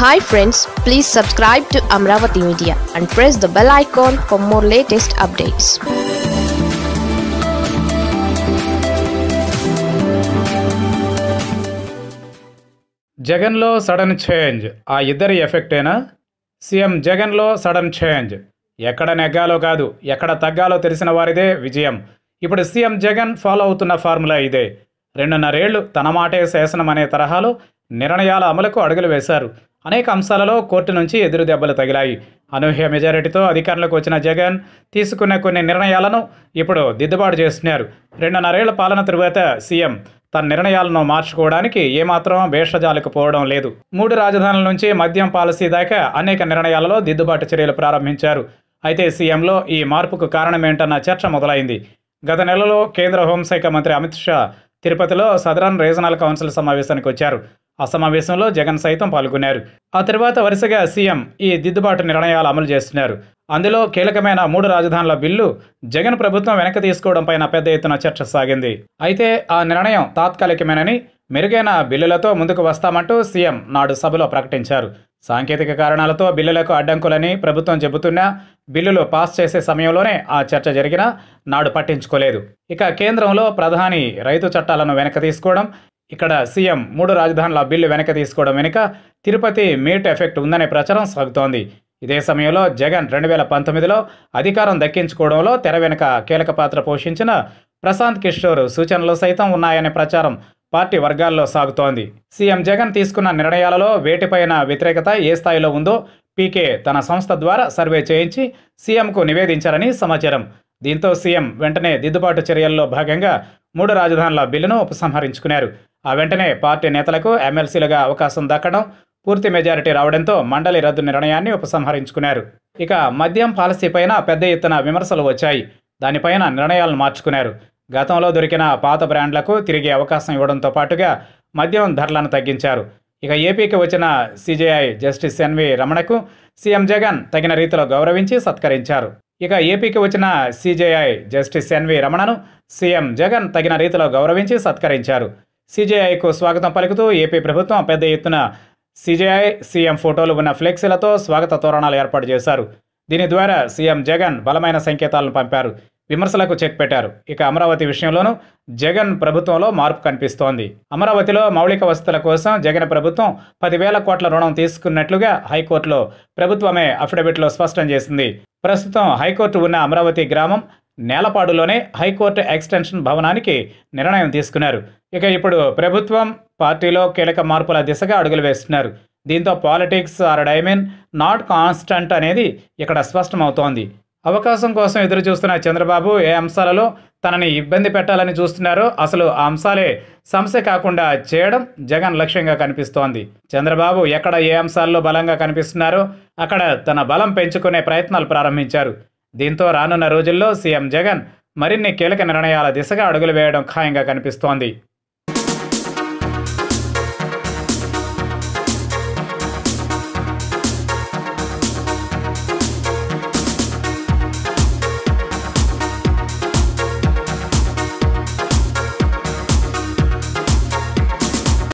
Hi friends please subscribe to Amaravati media and press the bell icon for more latest updates జగన్లో sudden change. ఆ ఇద్దరి ఎఫెక్టేనా CM జగన్లో sudden change. ఎక్కడ నెగ్గాలో కాదు ఎక్కడ తగ్గాలో తెలిసిన వారిదే విజయం. ఇప్పుడు సీఎం జగన్ ఫాలో అవుతున్న ఫార్ములా ఇదే. రెండున్నరేళ్ళు తన మాటే శాసనం అనే తరహాలో నిర్ణయాల అమలుకు అడుగులు వేశారు. అనేక అంశాలలో కోర్టు నుంచి ఎదురు దెబ్బలు తగిలాయి. అనూహ్య మెజారిటీతో అధికారంలోకి వచ్చిన జగన్ తీసుకున్న కొన్ని నిర్ణయాలను ఇప్పుడు దిద్దుబాటు చేస్తున్నారు. రెండున్నరేళ్ళ పాలన తరువాత సీఎం తన నిర్ణయాలను మార్చుకోవడానికి ఏమాత్రం భేషజాలకు పోవడం లేదు. మూడు రాజధానుల నుంచి మద్యం పాలసీ దాకా అనేక నిర్ణయాలలో దిద్దుబాటు చర్యలు ప్రారంభించారు. అయితే సీఎంలో ఈ మార్పుకు కారణమేంటన్న చర్చ మొదలైంది. గత నెలలో కేంద్ర హోంశాఖ మంత్రి అమిత్ షా తిరుపతిలో సదరన్ రీజనల్ కౌన్సిల్ సమావేశానికి వచ్చారు. ఆ సమావేశంలో జగన్ సైతం పాల్గొన్నారు. ఆ తర్వాత వరుసగా సీఎం ఈ దిద్దుబాటు నిర్ణయాలు అమలు చేస్తున్నారు. అందులో కీలకమైన మూడు రాజధానుల బిల్లు జగన్ ప్రభుత్వం వెనక్కి తీసుకోవడం పైన పెద్ద ఎత్తున చర్చ సాగింది. అయితే ఆ నిర్ణయం తాత్కాలికమేనని మెరుగైన బిల్లులతో ముందుకు వస్తామంటూ సీఎం నాడు సభలో ప్రకటించారు. సాంకేతిక కారణాలతో బిల్లులకు అడ్డంకులని ప్రభుత్వం చెబుతున్నా బిల్లులు పాస్ చేసే సమయంలోనే ఆ చర్చ జరిగినా నాడు పట్టించుకోలేదు. ఇక కేంద్రంలో ప్రధాని రైతు చట్టాలను వెనక తీసుకోవడం ఇక్కడ సీఎం మూడు రాజధానుల బిల్లు వెనక తీసుకోవడం వెనుక తిరుపతి మీట్ ఎఫెక్ట్ ఉందనే ప్రచారం సాగుతోంది. ఇదే సమయంలో జగన్ రెండు వేల పంతొమ్మిదిలో అధికారం దక్కించుకోవడంలో తెర వెనుక కీలక పాత్ర పోషించిన ప్రశాంత్ కిషోర్ సూచనలు సైతం ఉన్నాయనే ప్రచారం పార్టీ వర్గాల్లో సాగుతోంది. సీఎం జగన్ తీసుకున్న నిర్ణయాలలో వేటిపైన వ్యతిరేకత ఏ స్థాయిలో ఉందో పీకే తన సంస్థ ద్వారా సర్వే చేయించి సీఎంకు నివేదించారని సమాచారం. దీంతో సీఎం వెంటనే దిద్దుబాటు చర్యల్లో భాగంగా మూడు రాజధానుల బిల్లును ఉపసంహరించుకున్నారు. ఆ వెంటనే పార్టీ నేతలకు ఎమ్మెల్సీలుగా అవకాశం దక్కడం పూర్తి మెజారిటీ రావడంతో మండలి రద్దు నిర్ణయాన్ని ఉపసంహరించుకున్నారు. ఇక మద్యం పాలసీపైన పెద్ద ఎత్తున విమర్శలు వచ్చాయి. దానిపైన నిర్ణయాలను మార్చుకున్నారు. గతంలో దొరికిన పాత బ్రాండ్లకు తిరిగి అవకాశం ఇవ్వడంతో పాటుగా మద్యం ధరలను తగ్గించారు. ఇక ఏపీకి వచ్చిన సిజేఐ జస్టిస్ ఎన్వి రమణకు సీఎం జగన్ తగిన రీతిలో గౌరవించి సత్కరించారు. ఇక ఏపీకి వచ్చిన సిజేఐ జస్టిస్ ఎన్వి రమణను సీఎం జగన్ తగిన రీతిలో గౌరవించి సత్కరించారు. సిజేఐకు స్వాగతం పలుకుతూ ఏపీ ప్రభుత్వం పెద్ద ఎత్తున సిజేఐ సీఎం ఫోటోలు ఉన్న ఫ్లెక్సీలతో స్వాగత తోరణాలు ఏర్పాటు చేశారు. దీని ద్వారా సీఎం జగన్ బలమైన సంకేతాలను పంపారు. విమర్శలకు చెక్ పెట్టారు. ఇక అమరావతి విషయంలోనూ జగన్ ప్రభుత్వంలో మార్పు కనిపిస్తోంది. అమరావతిలో మౌలిక వసతుల కోసం జగన్ ప్రభుత్వం పదివేల కోట్ల రుణం తీసుకున్నట్లుగా హైకోర్టులో ప్రభుత్వమే అఫిడవిట్లో స్పష్టం చేసింది. ప్రస్తుతం హైకోర్టు ఉన్న అమరావతి గ్రామం నేలపాడులోనే హైకోర్టు ఎక్స్టెన్షన్ భవనానికి నిర్ణయం తీసుకున్నారు. ఇక ఇప్పుడు ప్రభుత్వం పార్టీలో కీలక మార్పుల దిశగా అడుగులు వేస్తున్నారు. దీంతో politics are dynamic not constant అనేది ఇక్కడ స్పష్టమవుతోంది. అవకాశం కోసం ఎదురు చూస్తున్న చంద్రబాబు ఏ అంశాలలో తనని ఇబ్బంది పెట్టాలని చూస్తున్నారో అసలు ఆ అంశాలే సమస్య కాకుండా చేయడం జగన్ లక్ష్యంగా కనిపిస్తోంది. చంద్రబాబు ఎక్కడ ఏ అంశాల్లో బలంగా కనిపిస్తున్నారో అక్కడ తన బలం పెంచుకునే ప్రయత్నాలు ప్రారంభించారు. దీంతో రానున్న రోజుల్లో సీఎం జగన్ మరిన్ని కీలక నిర్ణయాల దిశగా అడుగులు వేయడం ఖాయంగా కనిపిస్తోంది.